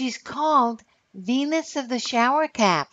She's called Venus of the Shower Cap.